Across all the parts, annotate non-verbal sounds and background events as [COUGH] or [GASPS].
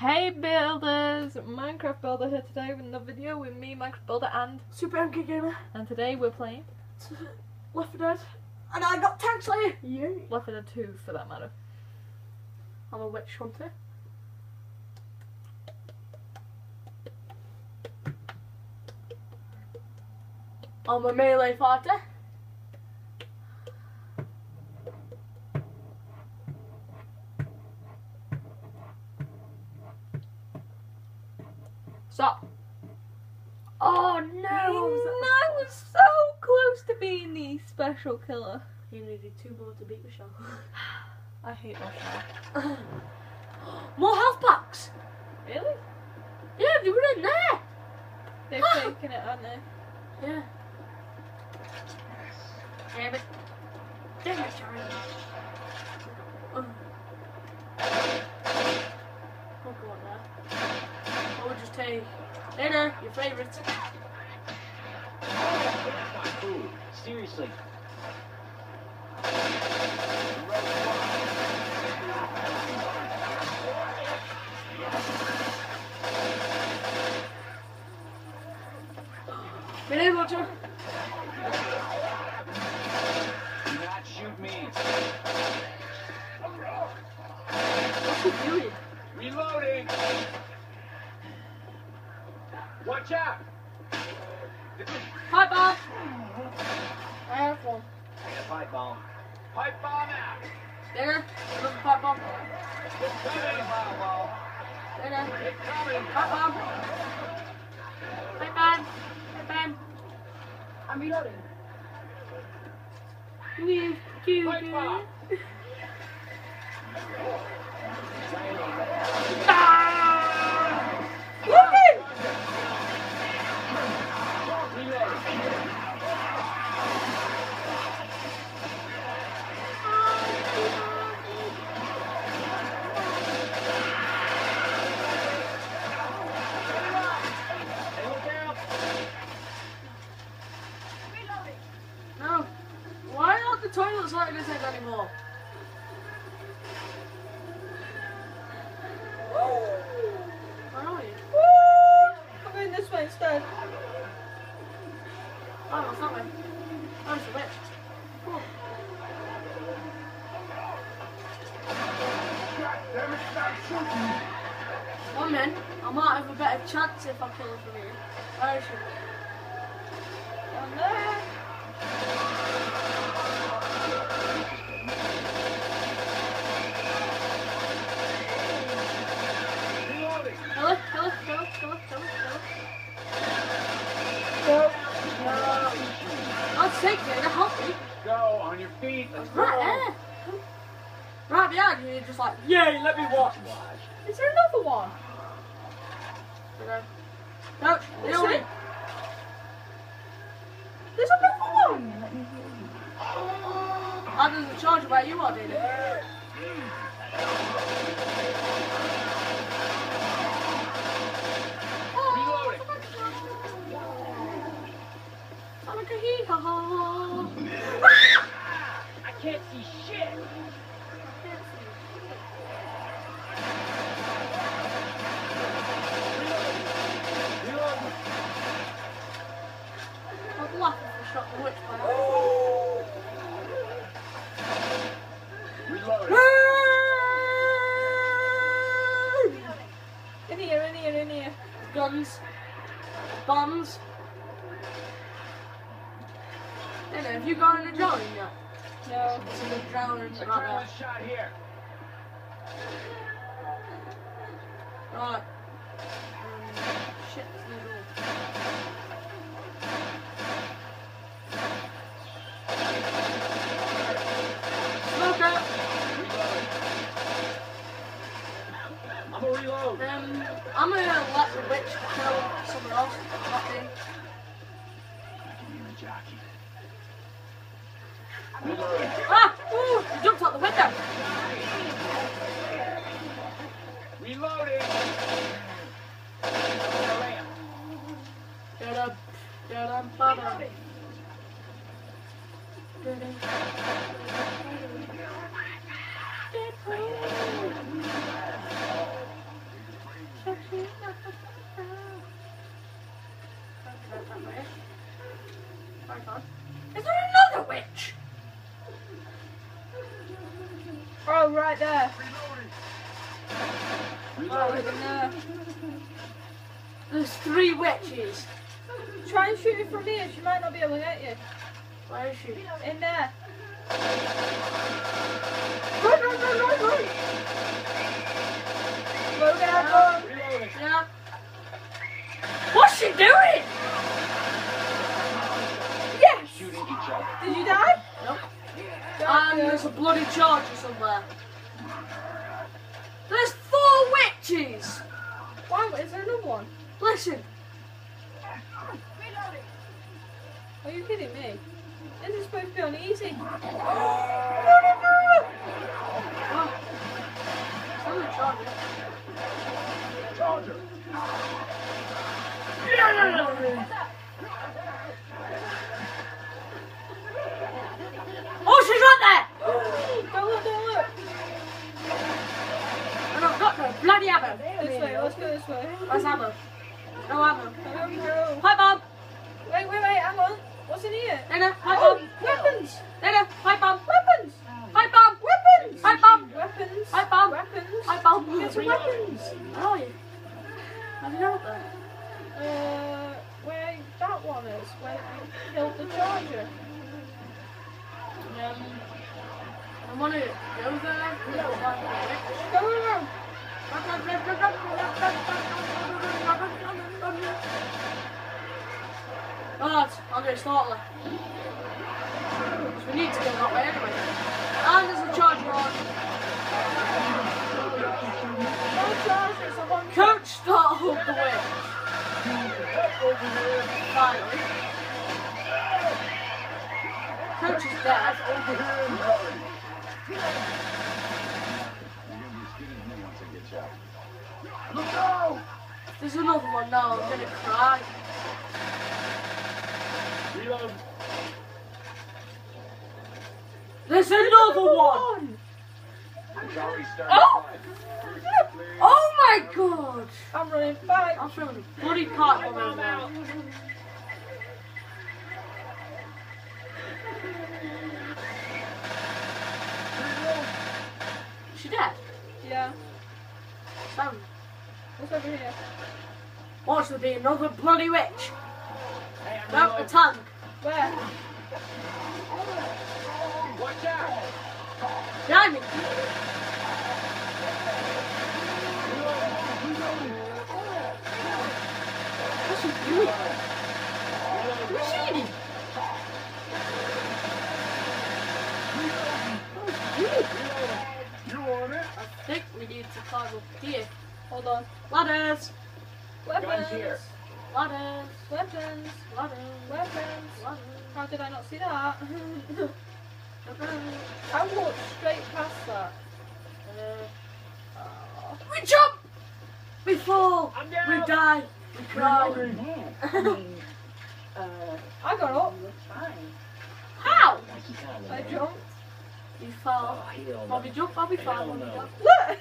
Hey builders! Minecraft Builder here today with another video with me, Minecraft Builder, and Super MK Gamer, and today we're playing Left 4 Dead, and I got Tank Slayer! Yay! Left 4 Dead 2 for that matter. I'm a witch hunter. I'm a melee fighter. Stop. Oh no! I was so close to being the special killer. You needed two more to beat Michelle. [SIGHS] I hate Michelle. [GASPS] more health packs! Really? Yeah, they were in there! They're faking [GASPS] it, aren't they? Yeah. Damn it. Damn it, Charlie. Oh. Don't go on there. I just dinner, your favourite. That's not. Seriously. Minute, Roger. Do not shoot me. What's he doing? Reloading. Watch out. Hi, Bob. I have one. Pipe bomb. Pipe bomb out. Dinner. Another pipe bomb. It's coming. Ball. Dinner. It's coming. Pipe bomb. Pipe bomb. Pipe bomb. I'm reloading. You, you, Pipe bomb. Reloading. Why aren't the toilets like this end anymore? Where I doesn't charge where you are, did it? Right. In. There's three witches. Try and shoot her from here. She might not be able to get you. Where is she? In there. Run, run, run, run, run! Slow down, run. Yeah. What's she doing? Yes. Shooting each other. Did you die? Nope. Don't And um, there's a bloody charger somewhere. There's witches! Wow, is there another one? Listen, Are you kidding me? This is supposed to be easy. Oh. it's only a charger. Charger. Oh, she's right there! Don't look, don't look. And I've got no bloody ammo. This way, let's go this way. Where's ammo? No hello. Hi, Bob. Wait, wait, wait, hang on. What's in here? Nana, hi, Oh, Bob. weapons! Nana, hi, Bob. Weapons! Hi, Bob. Weapons! Hi, Bob. Weapons! Hi, Bob. Weapons! Hi, Bob. Get some weapons! Where are you? How do you know that? Uh, where that one is, where you killed the charger. Um, I want to go there. Go, go, go! Right, I'll go start there. We need to go that way anyway. And there's a charger on. No chargers, I want Coach startled the witch. Finally. Coach is dead. Over here and hurry. Look out! There's another one now. I'm gonna cry. Reload. There's another one. Oh! Oh my god. I'm running back. I'm throwing a bloody pipe bomb over there. Is she dead? Yeah, Sam, here? watch there be another bloody witch. No, a tank. Where? Watch out! Behind me. What's she doing? What's she doing? You want it? I think we need to climb up here. Hold on. Ladders. Weapons! here. Ladders. Weapons! Ladders. Weapons! Ladders. How did I not see that? [LAUGHS] I walked straight past that. Uh, Oh. we jump! We fall! I'm down. We die! We cry! [LAUGHS] I got up. How? I jumped. You fall. Bobby jump, Bobby fall. Bobby jump. Look!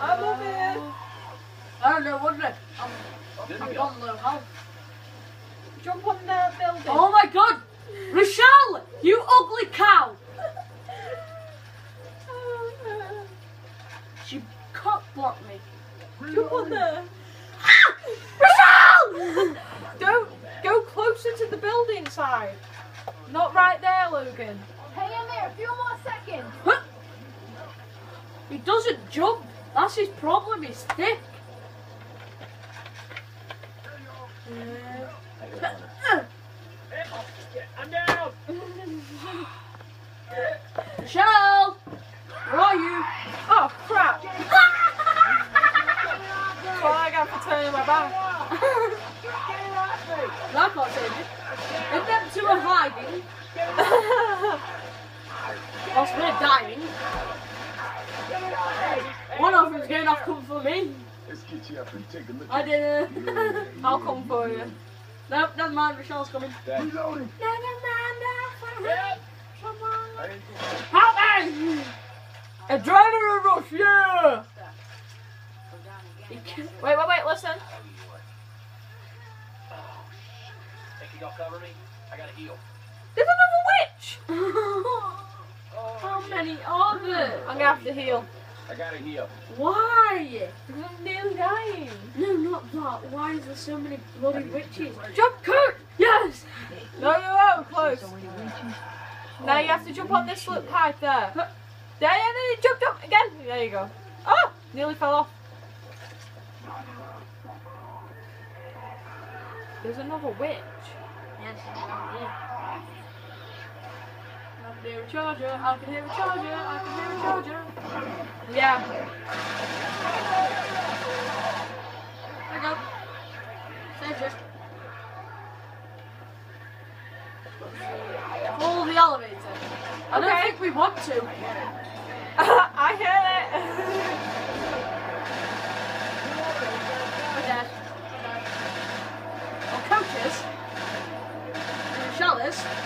I'm up here. I don't know, wouldn't it? I'm, I'm gone low health. Jump on the building. Oh my god! Rochelle! You ugly cow! She cock blocked me. Jump on there. Rochelle! Don't go closer to the building side. Not right there, Logan. Hang in there, a few more seconds. He doesn't jump. That's his problem. He's thick. I'm down! Michelle! Where are you? Oh crap! That's I got for turning my back. I can't save you. If them two are hiding, whilst we're dying, one of them's going off come for me. Let's get you up and take a look. I didn't. [LAUGHS] I'll come for you. nope, never mind. Michelle's coming. Reloading. Help me! Adrenaline rush, yeah! Wait, wait, wait, listen. Oh, Think you gonna cover me? I gotta heal. There's another witch! [LAUGHS] Oh, How many are there? I'm gonna have to heal. I gotta heal. Why? Because I'm nearly dying. No, not that. Why is there so many bloody witches? Jump, Kurt! Yes! No, no, no, close. Now you have to jump on this little pipe there. There, there, there, jump, jump again. There you go. Oh, nearly fell off. There's another witch. Yes, yeah. I can hear a charger, I can hear a charger, I can hear a charger. Yeah. There you go. Save this. Follow the elevator. I don't Okay. think we want to. [LAUGHS] I hear it. We're dead. Or coaches. Shellis.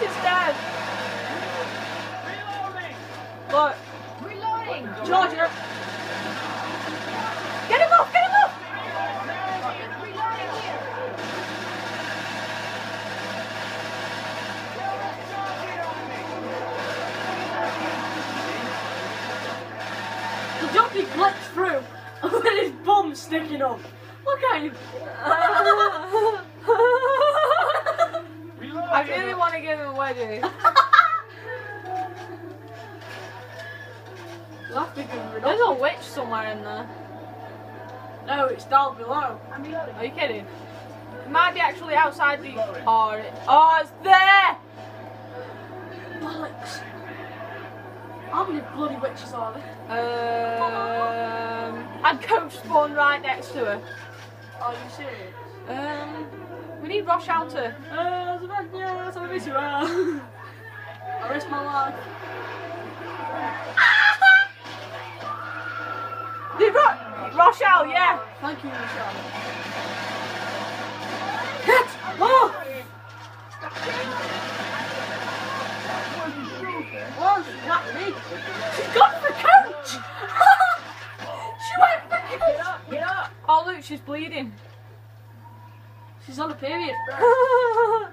Here. Coach really want to give him a wedgie. [LAUGHS] That's because There's a witch somewhere in there. No, it's down below. Are you kidding? It might be actually outside the. Oh, it- oh it's there! Bollocks. How many bloody witches are there? Um, and Coach spawned right next to her. Are you serious? Um, we need Rosh Alter. Uh, Savannah, so I miss you well. I risk my life. Need Ro- Rochelle, yeah. Thank you, Michelle. Hit! Oh! She got me. She's gone for coach! [LAUGHS] she went for coach! Get up. Oh look, she's bleeding. She's on a period. [LAUGHS] Are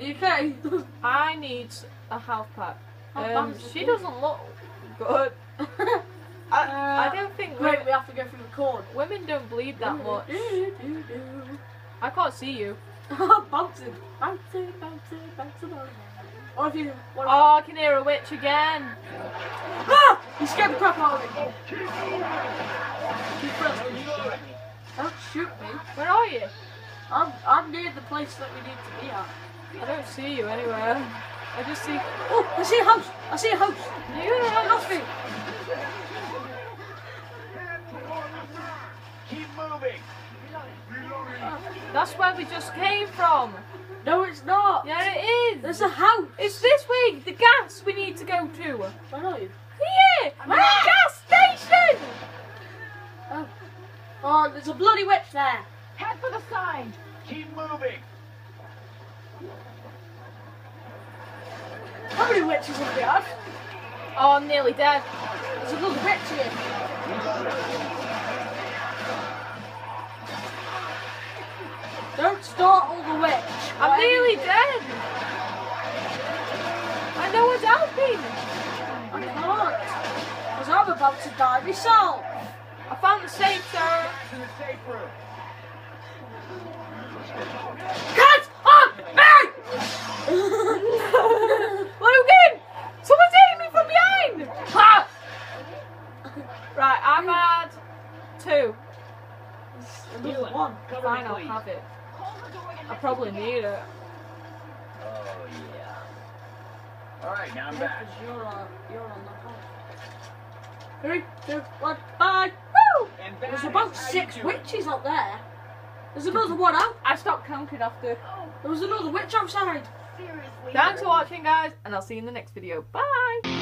you okay? [LAUGHS] I need a health pack. Um, she doesn't look good. [LAUGHS] I, I don't think Wait, women, we have to go through the cord. women don't bleed that much. I can't see you. bouncing, bouncing, bouncing, bouncing on. What if you? What Oh, I can hear a witch again. ah! You scared the crap out of me. Keep running. Don't shoot me. Where are you? I'm, I'm near the place that we need to be at. I don't see you anywhere. I just see Oh, I see a house. I see a house. you. House view. Keep moving. That's where we just came from. No, it's not. Yeah, it is. There's a house. It's this way. The gas we need to go to. Where are you? Here, gas there. Head for the sign. Keep moving. How many witches have we had? Oh, I'm nearly dead. There's another witch here. Don't startle the witch. I'm Whatever nearly dead. I know what's helping. I can't. Because I'm about to die myself. I found the safe, sir. To the safe room. Cut off me! [LAUGHS] Logan! Someone's hitting me from behind! Ha! Right, I've had two. Another one. Fine, I'll have it. I probably need it. Oh yeah. All right, now I'm Yeah, back. 'cause you're on, uh, you're on the house. Three, two, one, bye. Woo! And There's about is how you six witches up there. There's another one out. I stopped counting after. There was another witch outside. Seriously. Thanks for watching, guys, and I'll see you in the next video. Bye!